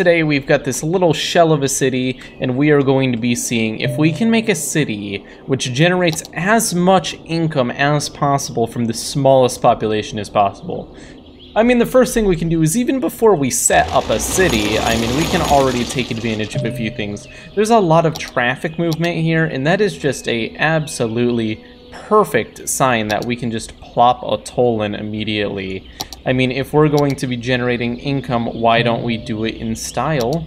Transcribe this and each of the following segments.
Today we've got this little shell of a city and we are going to be seeing if we can make a city which generates as much income as possible from the smallest population as possible. I mean, the first thing we can do is even before we set up a city, I mean, we can already take advantage of a few things. There's a lot of traffic movement here, and that is just a absolutely perfect sign that we can just plop a toll in immediately. I mean, if we're going to be generating income, why don't we do it in style?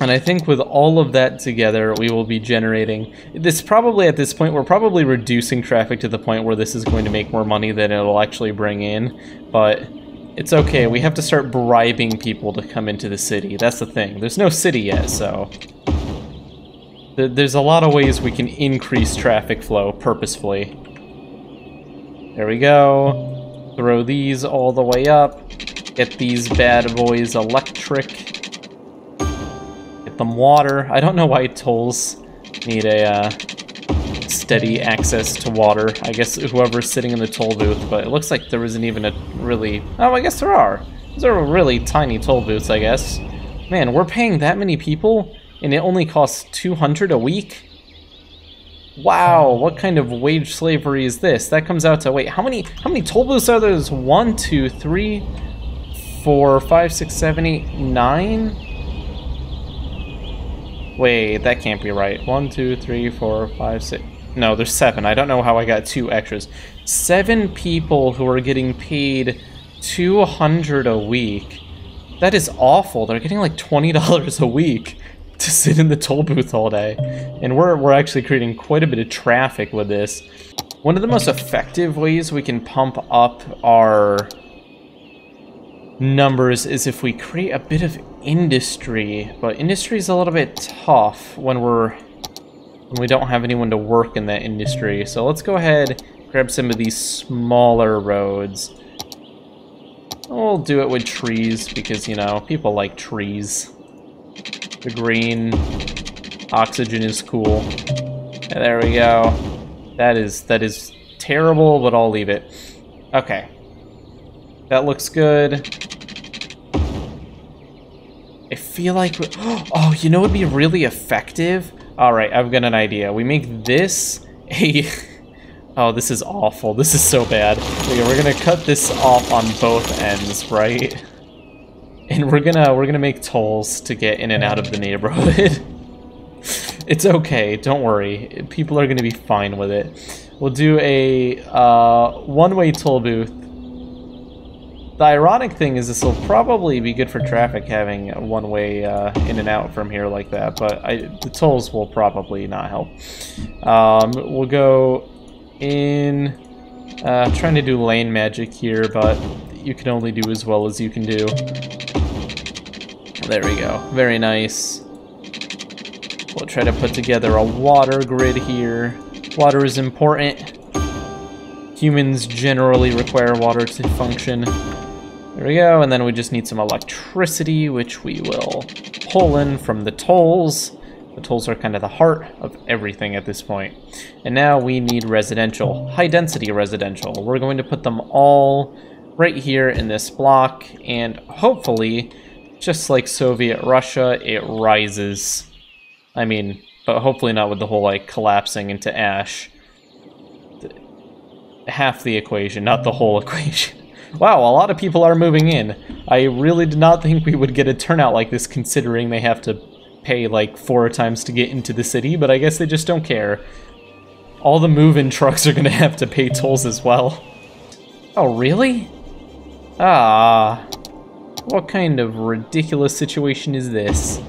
And I think with all of that together, we will be generating... This probably, at this point, we're probably reducing traffic to the point where this is going to make more money than it'll actually bring in. But it's okay. We have to start bribing people to come into the city. That's the thing. There's no city yet, so... There's a lot of ways we can increase traffic flow purposefully. There we go. Throw these all the way up. Get these bad boys electric Get them water. I don't know why tolls need a uh, steady access to water. I guess whoever's sitting in the toll booth, but it looks like there isn't even a really... Oh, I guess there are. Those are really tiny toll booths, I guess. Man, we're paying that many people, and it only costs 200 a week? Wow, what kind of wage slavery is this? That comes out to, wait, how many how many toll booths are there? There's one, two, three, four, five, six, seven, eight, nine? Wait, that can't be right. One, two, three, four, five, six. No, there's seven. I don't know how I got two extras. Seven people who are getting paid 200 a week. That is awful. They're getting like $20 a week to sit in the toll booth all day. And we're, we're actually creating quite a bit of traffic with this. One of the most effective ways we can pump up our numbers is if we create a bit of industry, but industry is a little bit tough when we're when we don't have anyone to work in that industry. So let's go ahead, grab some of these smaller roads. We'll do it with trees because, you know, people like trees. The green oxygen is cool. And there we go. That is that is terrible, but I'll leave it. Okay. That looks good. I feel like... Oh, you know what would be really effective? Alright, I've got an idea. We make this a... Oh, this is awful. This is so bad. Okay, we're gonna cut this off on both ends, right? And we're gonna we're gonna make tolls to get in and out of the neighborhood. it's okay, don't worry. People are gonna be fine with it. We'll do a uh, one-way toll booth the ironic thing is this will probably be good for traffic having one-way uh, in and out from here like that, but I, the tolls will probably not help. Um, we'll go in, uh, trying to do lane magic here, but you can only do as well as you can do. There we go. Very nice. We'll try to put together a water grid here. Water is important. Humans generally require water to function. There we go, and then we just need some electricity, which we will pull in from the tolls. The tolls are kind of the heart of everything at this point. And now we need residential, high-density residential. We're going to put them all right here in this block, and hopefully, just like Soviet Russia, it rises. I mean, but hopefully not with the whole, like, collapsing into ash. Half the equation, not the whole equation. Wow, a lot of people are moving in. I really did not think we would get a turnout like this considering they have to pay like four times to get into the city, but I guess they just don't care. All the move-in trucks are gonna have to pay tolls as well. Oh, really? Ah. What kind of ridiculous situation is this?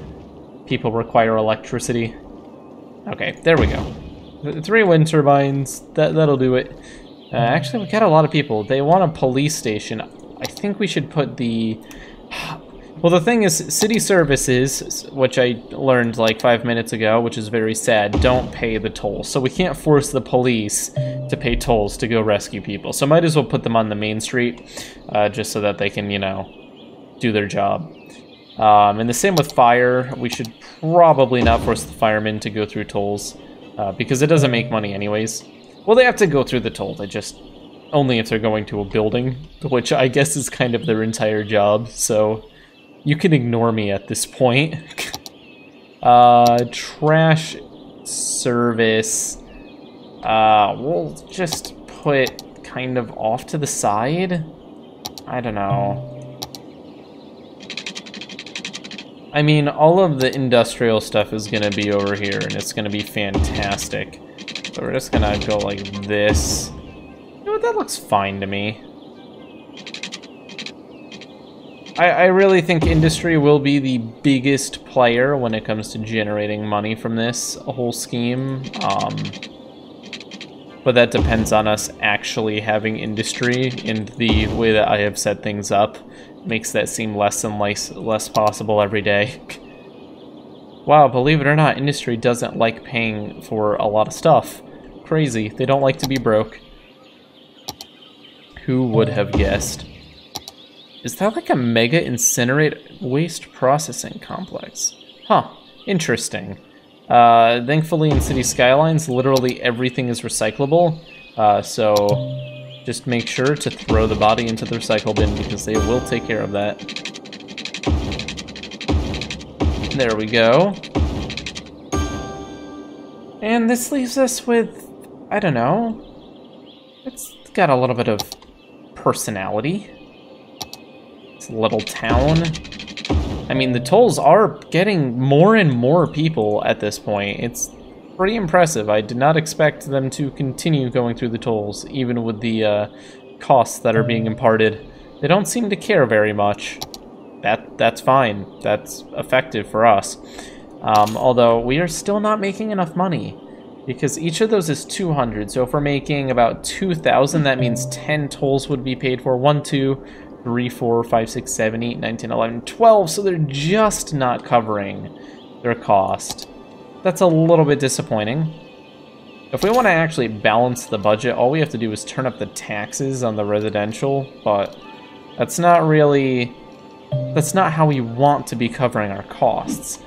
People require electricity. Okay, there we go. Three wind turbines, that, that'll do it. Uh, actually, we got a lot of people. They want a police station. I think we should put the... Well, the thing is, city services, which I learned like five minutes ago, which is very sad, don't pay the tolls. So we can't force the police to pay tolls to go rescue people. So might as well put them on the main street, uh, just so that they can, you know, do their job. Um, and the same with fire. We should probably not force the firemen to go through tolls, uh, because it doesn't make money anyways. Well, they have to go through the toll. They just... Only if they're going to a building, which I guess is kind of their entire job, so... You can ignore me at this point. uh, trash service. Uh, we'll just put kind of off to the side. I don't know. I mean, all of the industrial stuff is going to be over here, and it's going to be fantastic. So we're just going to go like this. You know what, that looks fine to me. I, I really think industry will be the biggest player when it comes to generating money from this whole scheme. Um, but that depends on us actually having industry in the way that I have set things up. Makes that seem less and less, less possible every day. wow, believe it or not, industry doesn't like paying for a lot of stuff. Crazy. They don't like to be broke. Who would have guessed? Is that like a mega incinerate waste processing complex? Huh, interesting. Uh, thankfully in Cities Skylines, literally everything is recyclable, uh, so just make sure to throw the body into the recycle bin because they will take care of that. There we go. And this leaves us with, I don't know, it's got a little bit of personality It's a little town. I mean, the tolls are getting more and more people at this point. It's pretty impressive. I did not expect them to continue going through the tolls, even with the uh, costs that are being imparted. They don't seem to care very much. That That's fine. That's effective for us. Um, although, we are still not making enough money. Because each of those is 200, so if we're making about 2,000, that means 10 tolls would be paid for. 1, 2, 3, 4, 5, 6, 7, 8, 9, 10, 11, 12, so they're just not covering their cost. That's a little bit disappointing. If we want to actually balance the budget, all we have to do is turn up the taxes on the residential, but that's not really... That's not how we want to be covering our costs.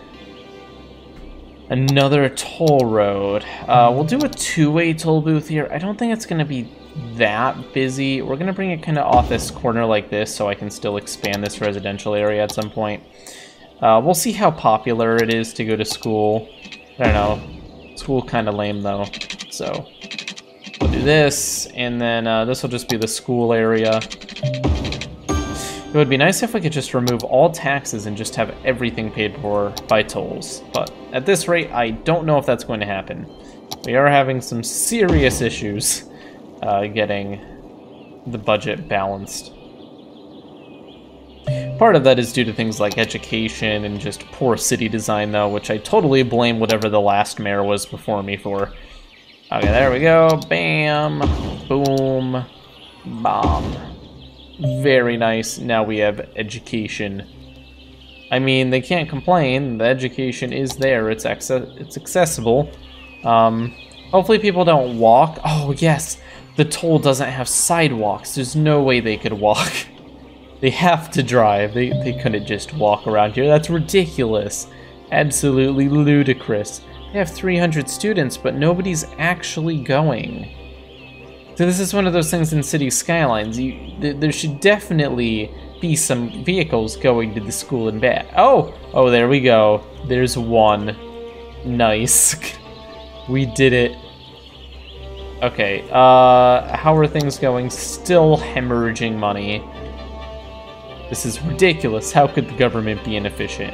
Another toll road. Uh, we'll do a two-way toll booth here. I don't think it's going to be that busy. We're going to bring it kind of off this corner like this so I can still expand this residential area at some point. Uh, we'll see how popular it is to go to school. I don't know. School kind of lame though. So we'll do this, and then uh, this will just be the school area. It would be nice if we could just remove all taxes and just have everything paid for by tolls. But at this rate, I don't know if that's going to happen. We are having some serious issues uh, getting the budget balanced. Part of that is due to things like education and just poor city design, though, which I totally blame whatever the last mayor was before me for. Okay, there we go. Bam. Boom. Bomb. Very nice. Now we have education. I mean, they can't complain. The education is there. It's, it's accessible. Um, hopefully people don't walk. Oh, yes the toll doesn't have sidewalks. There's no way they could walk. they have to drive. They, they couldn't just walk around here. That's ridiculous. Absolutely ludicrous. They have 300 students, but nobody's actually going. So this is one of those things in Cities Skylines. You, th there should definitely be some vehicles going to the school and back. Oh! Oh, there we go. There's one. Nice. we did it. Okay, uh, how are things going? Still hemorrhaging money. This is ridiculous. How could the government be inefficient?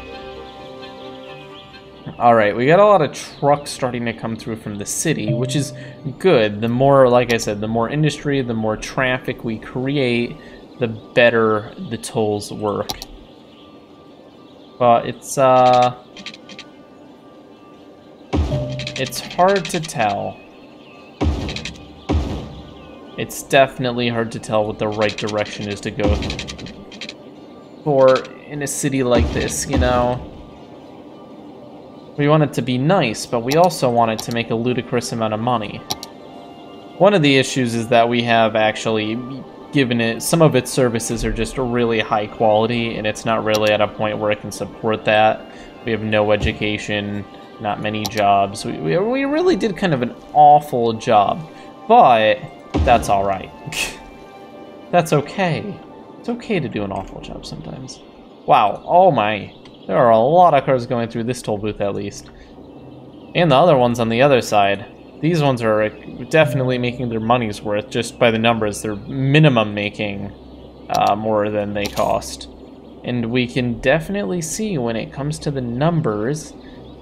Alright, we got a lot of trucks starting to come through from the city, which is good. The more, like I said, the more industry, the more traffic we create, the better the tolls work. But it's, uh... It's hard to tell. It's definitely hard to tell what the right direction is to go for in a city like this, you know? We want it to be nice, but we also want it to make a ludicrous amount of money. One of the issues is that we have actually given it, some of its services are just really high quality, and it's not really at a point where it can support that. We have no education, not many jobs. We, we, we really did kind of an awful job, but that's alright. That's okay. It's okay to do an awful job sometimes. Wow, oh my. There are a lot of cars going through this toll booth at least. And the other ones on the other side. These ones are definitely making their money's worth just by the numbers. They're minimum making uh, more than they cost. And we can definitely see when it comes to the numbers,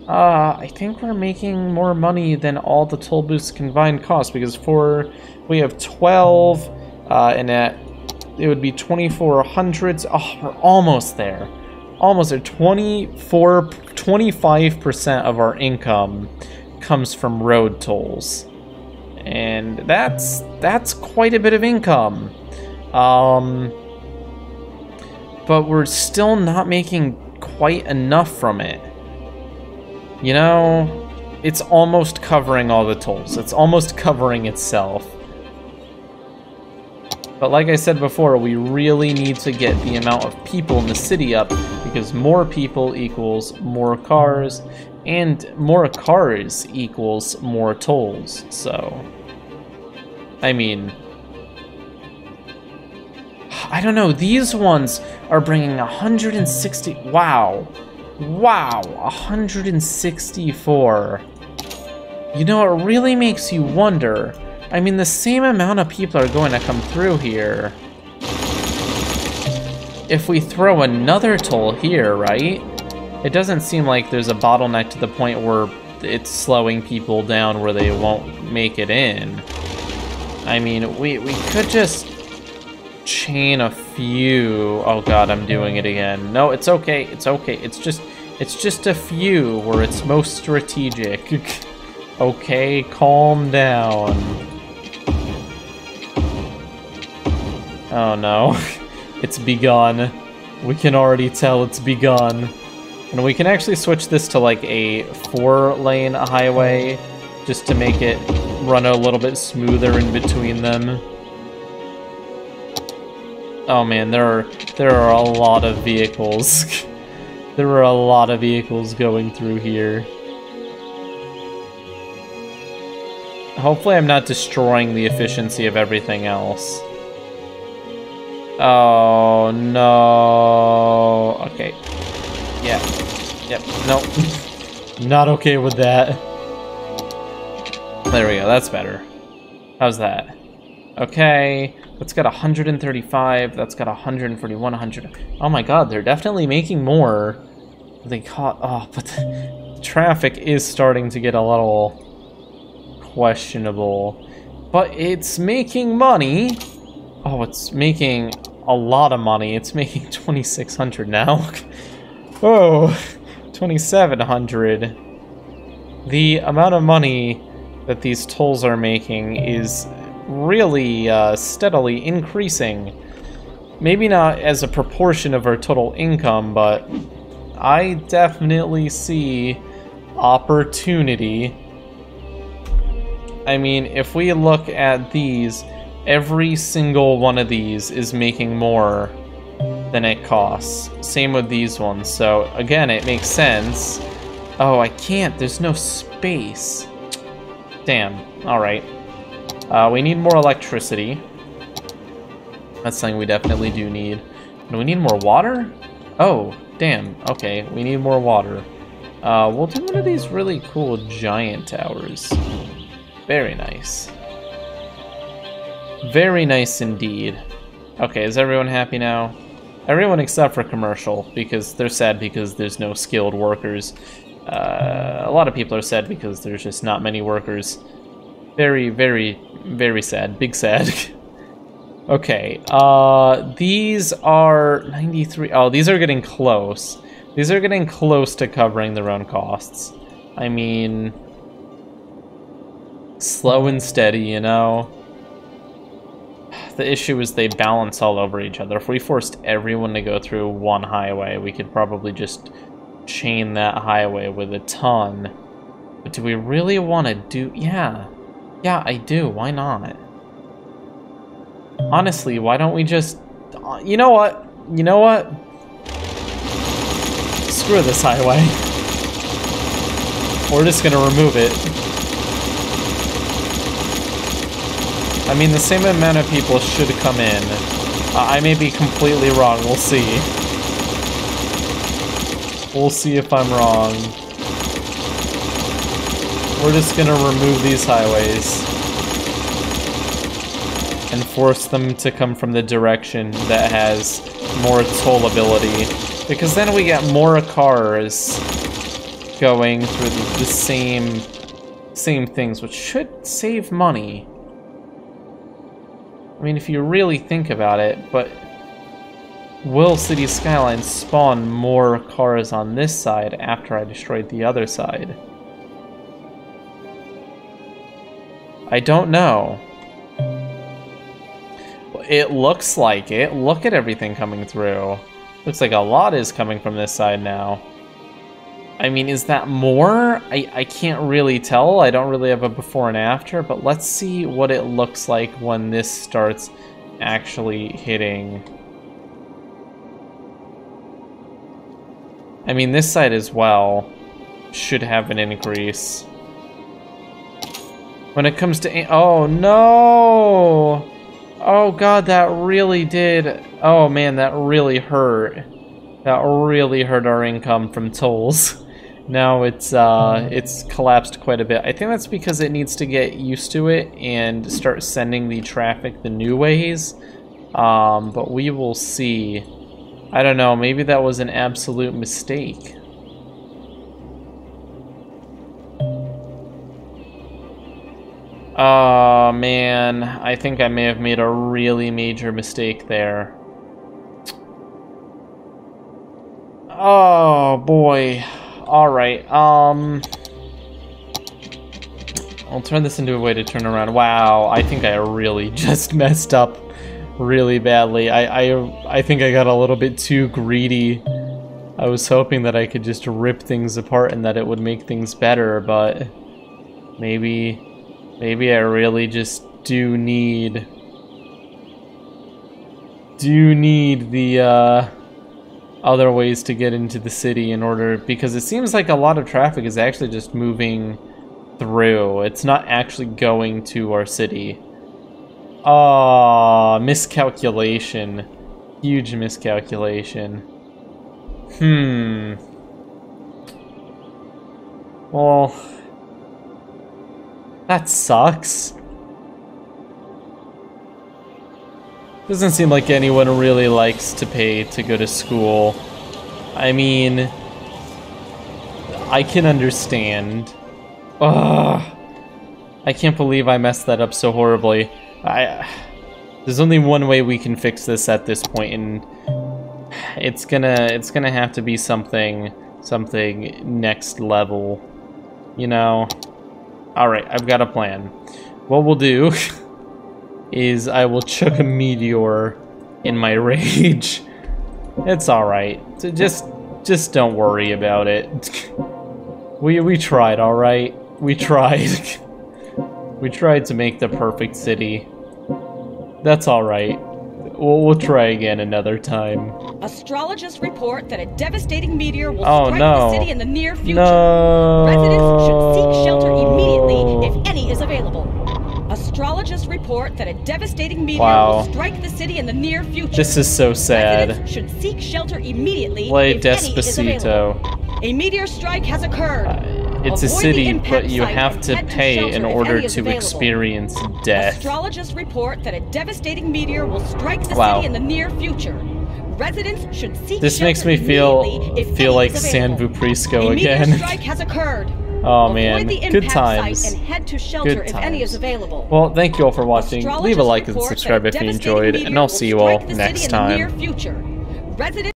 uh, I think we're making more money than all the toll booths combined cost because for, we have 12, uh, and at, it would be 2400s. Oh, we're almost there. Almost there. 24, 25% of our income comes from road tolls. And that's that's quite a bit of income. Um, but we're still not making quite enough from it. You know, it's almost covering all the tolls. It's almost covering itself. But like I said before, we really need to get the amount of people in the city up because more people equals more cars and more cars equals more tolls. So, I mean, I don't know. These ones are bringing 160. Wow. Wow. 164. You know, it really makes you wonder. I mean, the same amount of people are going to come through here. If we throw another toll here, right? It doesn't seem like there's a bottleneck to the point where it's slowing people down where they won't make it in. I mean, we, we could just chain a few. Oh god, I'm doing it again. No, it's okay. It's okay. It's just it's just a few where it's most strategic. okay, calm down. Oh no. it's begun. We can already tell it's begun. And we can actually switch this to like a four-lane highway just to make it run a little bit smoother in between them. Oh man, there are there are a lot of vehicles. there are a lot of vehicles going through here. Hopefully I'm not destroying the efficiency of everything else. Oh no. Okay. Yeah. Yep. Nope. not okay with that. There we go, that's better. How's that? Okay, that's got 135, that's got 141, 100. Oh my god, they're definitely making more. They caught, oh, but the traffic is starting to get a little questionable. But it's making money. Oh, it's making a lot of money. It's making 2,600 now. oh, 2,700. The amount of money that these tolls are making is really uh, steadily increasing. Maybe not as a proportion of our total income, but I definitely see opportunity. I mean, if we look at these, every single one of these is making more than it costs. Same with these ones, so again, it makes sense. Oh, I can't, there's no space. Damn, alright. Uh, we need more electricity. That's something we definitely do need. Do we need more water? Oh, damn. Okay, we need more water. Uh, we'll do one of these really cool giant towers. Very nice. Very nice indeed. Okay, is everyone happy now? Everyone except for commercial, because they're sad because there's no skilled workers. Uh, a lot of people are sad because there's just not many workers. Very, very, very sad. Big sad. okay, uh, these are 93. Oh, these are getting close. These are getting close to covering their own costs. I mean, slow and steady, you know? The issue is they balance all over each other. If we forced everyone to go through one highway, we could probably just chain that highway with a ton. But do we really want to do... Yeah, yeah, I do. Why not? Honestly, why don't we just... Uh, you know what? You know what? Screw this highway. We're just gonna remove it. I mean, the same amount of people should come in. Uh, I may be completely wrong, we'll see. We'll see if I'm wrong. We're just gonna remove these highways. And force them to come from the direction that has more tollability. Because then we get more cars going through the, the same same things, which should save money. I mean, if you really think about it, but will Cities Skylines spawn more cars on this side after I destroyed the other side? I don't know. It looks like it. Look at everything coming through. Looks like a lot is coming from this side now. I mean, is that more? I, I can't really tell. I don't really have a before and after, but let's see what it looks like when this starts actually hitting. I mean, this side as well should have an increase. When it comes to... Oh, no! Oh, God, that really did... Oh, man, that really hurt. That really hurt our income from tolls. Now it's uh, it's collapsed quite a bit. I think that's because it needs to get used to it and start sending the traffic the new ways. Um, but we will see. I don't know, maybe that was an absolute mistake. Oh man, I think I may have made a really major mistake there. Oh boy. Alright, um... I'll turn this into a way to turn around. Wow, I think I really just messed up really badly. I, I, I think I got a little bit too greedy. I was hoping that I could just rip things apart and that it would make things better, but maybe, maybe I really just do need, do need the, uh, other ways to get into the city in order because it seems like a lot of traffic is actually just moving through. It's not actually going to our city. Ah, miscalculation. Huge miscalculation. Hmm. Well, that sucks. Doesn't seem like anyone really likes to pay to go to school. I mean, I can understand. Ugh. I can't believe I messed that up so horribly. I There's only one way we can fix this at this point and it's gonna it's gonna have to be something something next level. You know. Alright, I've got a plan. What we'll do is I will chuck a meteor in my rage. It's alright. So just just don't worry about it. we we tried, alright? We tried. we tried to make the perfect city. That's alright. We'll, we'll try again another time. Astrologists report that a devastating meteor will oh, strike no. the city in the near future. No. Residents should seek shelter immediately if any is available. Astrologists report that a devastating meteor wow. will strike the city in the near future. This is so sad. Residents should seek shelter immediately Play Despacito. A meteor strike has occurred. Uh, it's Avoid a city, but you have to pay shelter in order to available. experience death. Astrologists report that a devastating meteor will strike the Wow. city in the near future. Residents should seek This makes shelter me feel immediately if feel any like San. Vuprisco A meteor again. strike has occurred. Oh man, good times. And head to shelter Good if any is times. available. Well, thank you all for watching. Leave a like and subscribe if you enjoyed, and I'll see you all strike the city next in the near time.